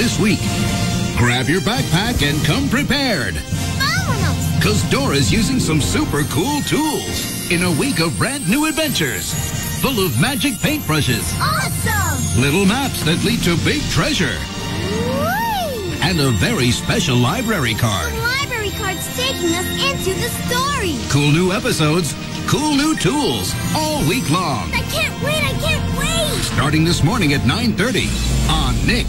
this week. Grab your backpack and come prepared. Because Dora's using some super cool tools in a week of brand new adventures. Full of magic paintbrushes, Awesome! little maps that lead to big treasure, and a very special library card. The library card's taking us into the story. Cool new episodes, cool new tools, all week long. I can't wait! I can't wait! Starting this morning at 9.30 on Nick.